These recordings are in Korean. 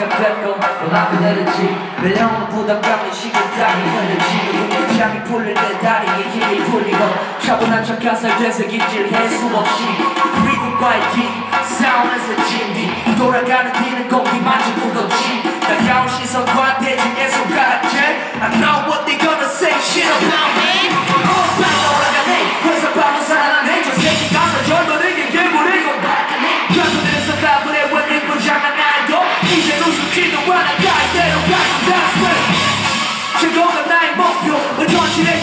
생각되고 연락이 내렸지. 밀려오는 부담감이 식은땀이 흔들지. 눈장이 풀릴 때 다리에 힘이 풀리고 차분한 척 가살 되새김질 해수 없이. 리듬과의 뒷 싸움에서 진디. 돌아가는 뒤 기도하는 나의 대로 가고 That's it 즐거운 나의 목표 내 전신의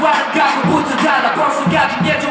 말은 가고부터 달라 벌써 가진 예정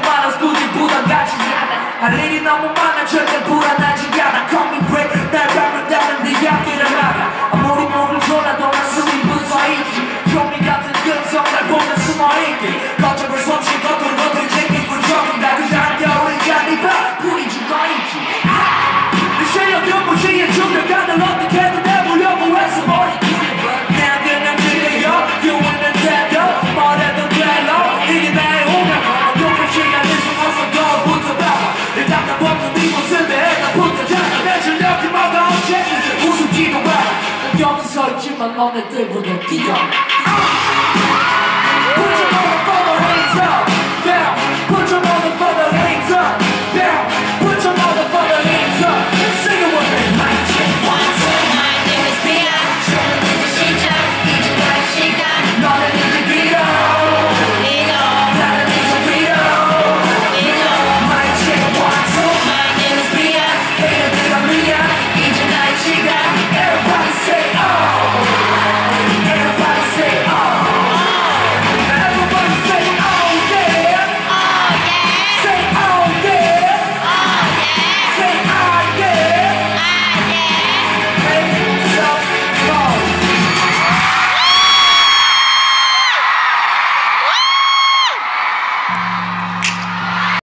실력이 막아오지 웃음 기도해 여기서 있지만 너네들보다 뛰어.